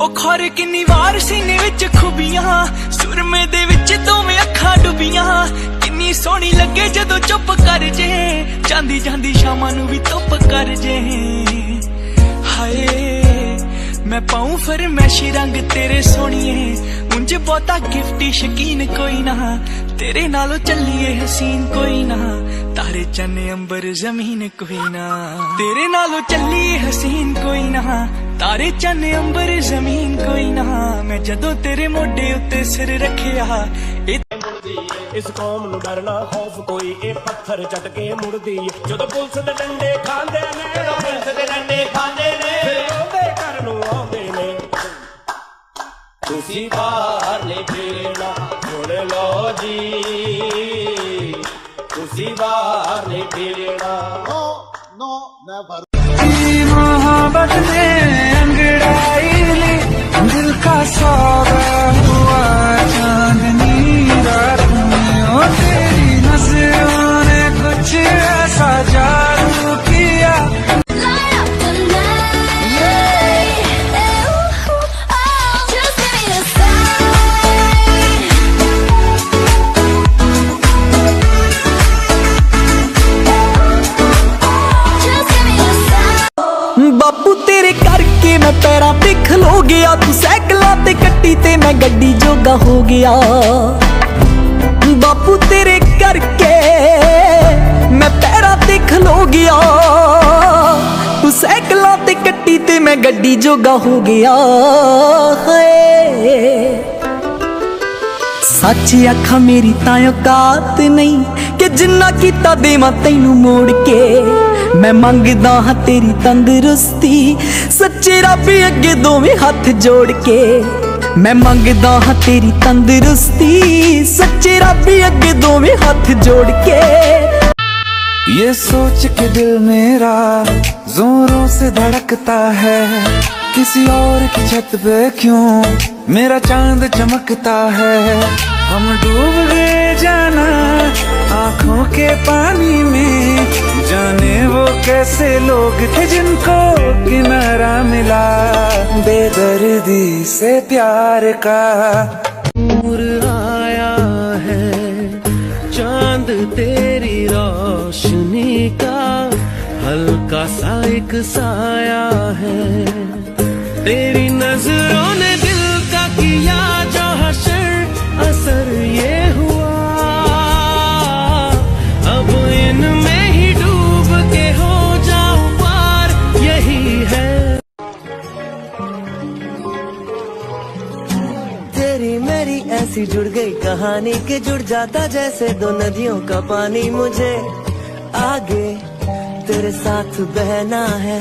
ਉਹ ਖਰ ਕਿੰਨੀ ਵਾਰ ਸੀਨੇ ਵਿੱਚ ਖੁਬੀਆਂ, ਸੁਰਮੇ ਦੇ ਵਿੱਚ ਦੋਵੇਂ ਅੱਖਾਂ ਡੁੱਬੀਆਂ। ਕਿੰਨੀ ਸੋਹਣੀ ਲੱਗੇ ਜਦੋਂ ਚੁੱਪ ਕਰ ਜੇ, ਜਾਂਦੀ ਜਾਂਦੀ ਸ਼ਾਮਾਂ ਨੂੰ ਵੀ ਧੁੱਪ ਕਰ ਜੇ। ਹਾਏ, ਮੈਂ ਪਾਉਂ ਫਰਮੈਸ਼ੀ ਰੰਗ ਤੇਰੇ ਸੋਹਣੀਏ, ਉਂਝ ਬਹੁਤਾ ਗਿਫਟੀ ਸ਼ਕੀਨ ਕੋਈ ਨਾ। ਤੇਰੇ ਨਾਲੋਂ ਚੱਲੀਏ ਹਸੀਨ ਕੋਈ ਨਾ, ਤਾਰੇ ਚੰਨ ਅੰਬਰ ਜ਼ਮੀਨ ਕੋਈ ਨਾ। ਤੇਰੇ ਨਾਲੋਂ ਚੱਲੀਏ ਹਸੀਨ ਕੋਈ ਨਾ ਤਾਰੇ ਚੰਨ ਅੰਬਰ ਜ਼ਮੀਨ ਕੋਈ ਨਾ ਮੈਂ ਜਦੋਂ ਤੇਰੇ ਮੋਢੇ ਉੱਤੇ ਸਿਰ ਰੱਖਿਆ ਇਹ ਇਸ ਕੌਮ ਨੂੰ ਡਰਨਾ ਖੌਫ ਕੋਈ ਇਹ ਪੱਥਰ ਚੱਟ ਕੇ ਮੁੜਦੀ। ਜਦੋਂ ਪੁਲਿਸ ਦੇ ਡੰਡੇ ਖਾਂਦੇ ਨੇ ਜਦੋਂ ਪੁਲਿਸ ਦੇ ਡੰਡੇ ਖਾਂਦੇ ਨੇ ਫਿਰ ਉਹਦੇ ਘਰ ਨੂੰ ਆਉਂਦੇ ਨੇ ਤੁਸੀਂ ਬਾਹਰ ਨਹੀਂ ਫਿਰਨਾ ਸੁਣ ਲਓ ਜੀ ਤੁਸੀਂ ਬਾਹਰ ਨਹੀਂ ਫਿਰਨਾ No, no, never. दिल का सौदा हुआ चांदनी रात में ओ तेरी नज़रों ने कुछ ऐसा ਗੱਡੀ ਤੇ ਮੈਂ ਗੱਡੀ ਜੋਗਾ ਹੋ ਗਿਆ। ਬਾਪੂ ਤੇਰੇ ਕਰਕੇ ਮੈਂ ਪੈਰਾਂ ਤੇ ਖਲੋ ਗਿਆ। ਤੂੰ ਸਾਈਕਲਾਂ ਤੇ ਕੱਟੀ ਤੇ ਮੈਂ ਗੱਡੀ ਜੋਗਾ ਹੋ ਗਿਆ। ਹਾਏ। ਸੱਚ ਅੱਖਾਂ ਮੇਰੀ ਤਾਂ ਔਕਾਤ ਨਹੀਂ ਕਿ ਜਿੰਨਾ ਕੀਤਾ ਦੇਵਾਂ ਤੈਨੂੰ ਮੋੜ ਕੇ। ਮੈਂ ਮੰਗਦਾ ਹਾਂ ਤੇਰੀ ਤੰਦਰੁਸਤੀ, ਸੱਚੇ ਰੱਬ ਅੱਗੇ ਦੋਵੇਂ ਹੱਥ ਜੋੜ ਕੇ। ਮੈਂ ਮੰਗਦਾ ਹਾਂ ਤੇਰੀ ਤੰਦਰੁਸਤੀ ਸੱਚੇ ਰੱਬ ਅੱਗੇ ਦੋਵੇਂ ਹੱਥ ਜੋੜ ਕੇ ये सोच के दिल मेरा जोरों से धड़कता है किसी और की छत पे क्यों मेरा चांद चमकता है हम डूब गए जाना आँखों के पानी में। जाने वो कैसे लोग थे जिनको किनारा मिला। बेदर्दी से प्यार का नूर आया है। चाँद तेरी रोशनी का हल्का सा एक साया है। तेरी नज़रों ने दिल का किया जो हशर, असर ये हुआ मेरी जुड़ गई कहानी के जुड़ जाता जैसे दो नदियों का पानी मुझे। आगे तेरे साथ बहना है।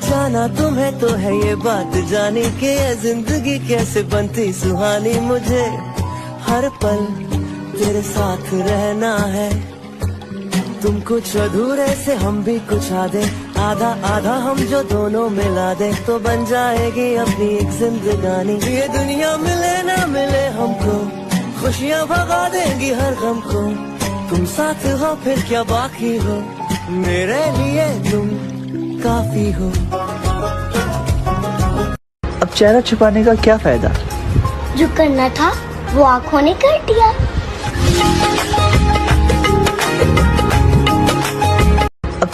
जाना तुम्हें तो है ये बात जानी के ज़िंदगी कैसे बनती सुहानी मुझे। हर पल तेरे साथ रहना है। तुम कुछ अधूरे से हम भी कुछ आधे आधा आधा हम जो दोनों मिला दे तो बन जाएगी अपनी एक जिंदगानी। ये दुनिया मिले ना मिले हमको खुशियाँ भगा देंगी हर गम को। तुम साथ हो फिर क्या बाकी हो? मेरे लिए तुम काफ़ी हो। अब चेहरा छुपाने का क्या फ़ायदा? जो करना था वो आँखों ने कर दिया।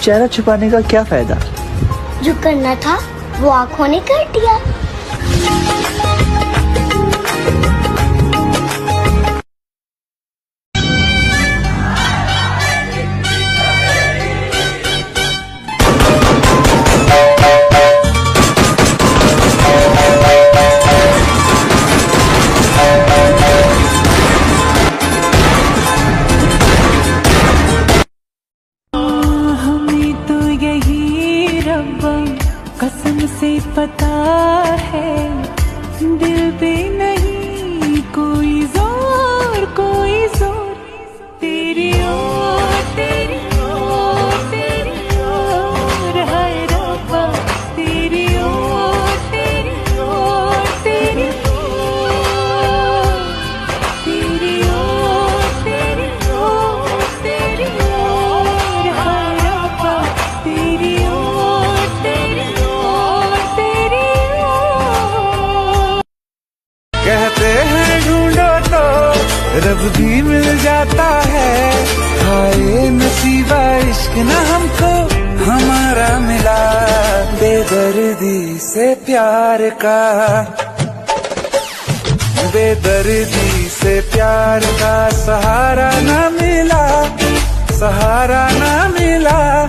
चेहरा छुपाने का क्या फ़ायदा? जो करना था वो आँखों ने कर दिया। अब भी मिल जाता है। हाय नसीबा इश्क न हमको, हमारा मिला। बेदर्दी से प्यार का। बेदर्दी से प्यार का सहारा न मिला, सहारा न मिला।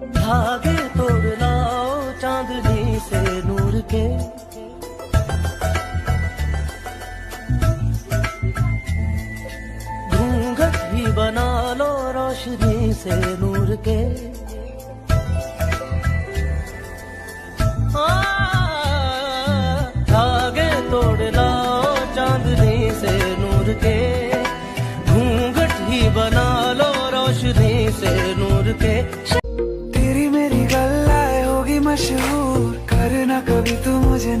धागे तोड़ लाओ चांदनी से नूर के। घूंघट भी बना लो रोशनी से नूर के। धागे तोड़ लाओ चांदनी से नूर के। घूंघट ही बना लो रोशनी से नूर के।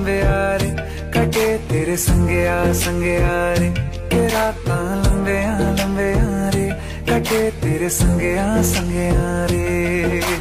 लंबे आ रे कटे तेरे संगे आ संगे आ रे के रात लंबे आ, लंबे कटे तेरे संगे आ संगे आ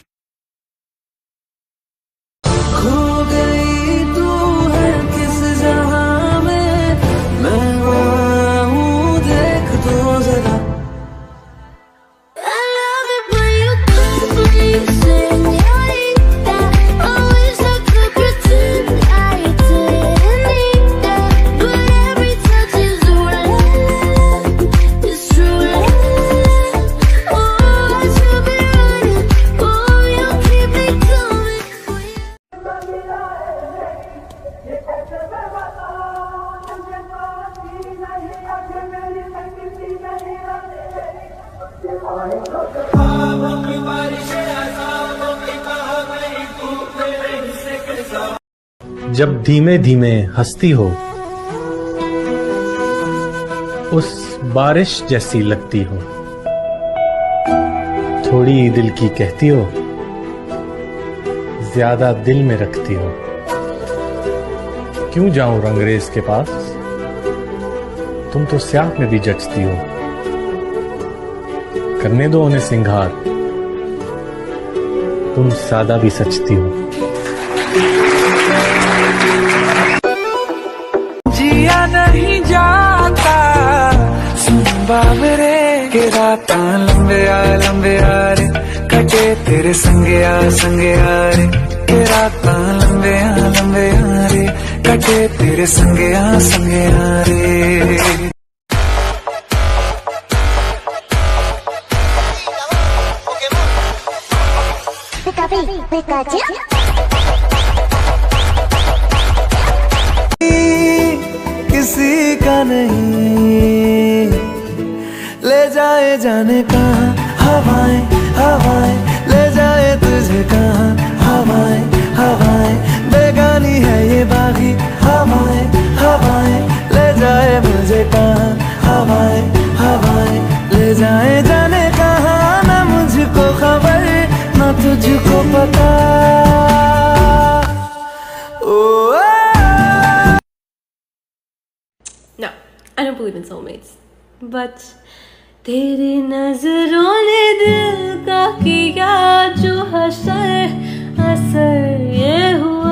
जब धीमे धीमे हंसती हो, उस बारिश जैसी लगती हो। थोड़ी दिल की कहती हो, ज़्यादा दिल में रखती हो। क्यों जाऊँ रंगरेज के पास? तुम तो स्याह में भी जचती हो। करने दो उन्हें सिंगार। तुम सादा भी सचती हो। जिया नहीं जाता बाबरे के लंबे आ लंबे आ रे, कटे तेरे संगे आ संगे आ रे, के राता, लंबे आ लंबे आ रे, कटे तेरे संगे आ संगे आ रे। किसी का नहीं। ले जाए जाने कहा हवाएँ हवाएँ। ले जाए तुझे कहा हवाएँ हवाएँ। बेगानी है ये बागी, हवाएँ हवाएँ। ले जाए मुझे कहा हवाएँ हवाएँ। ले जाए जाने कहा ना मुझको खबर तुझको पता ओ No, I don't believe in soulmates. But तेरी नजरों ने दिल का किया जो हसर असर ये हुआ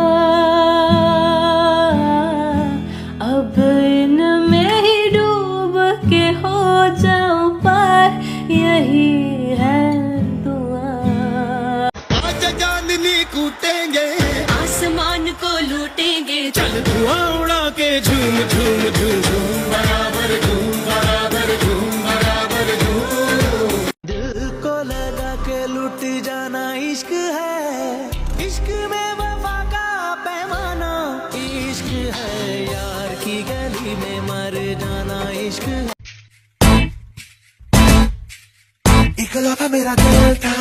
तेरा मेरा दिल था,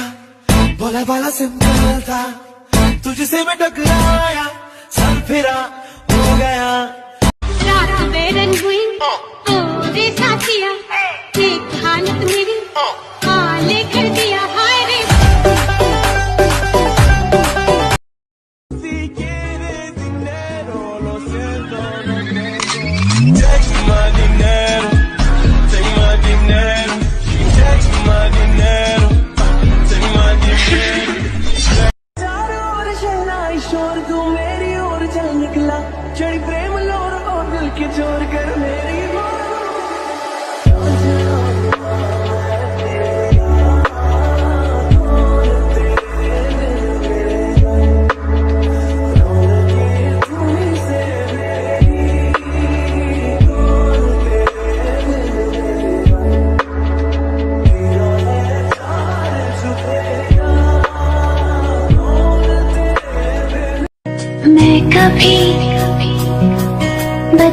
भोला भाला सिंपल था। तुझसे मैं टकराया, सर फिरा हो गया। रात में रंग हुई तो साथी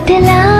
दिला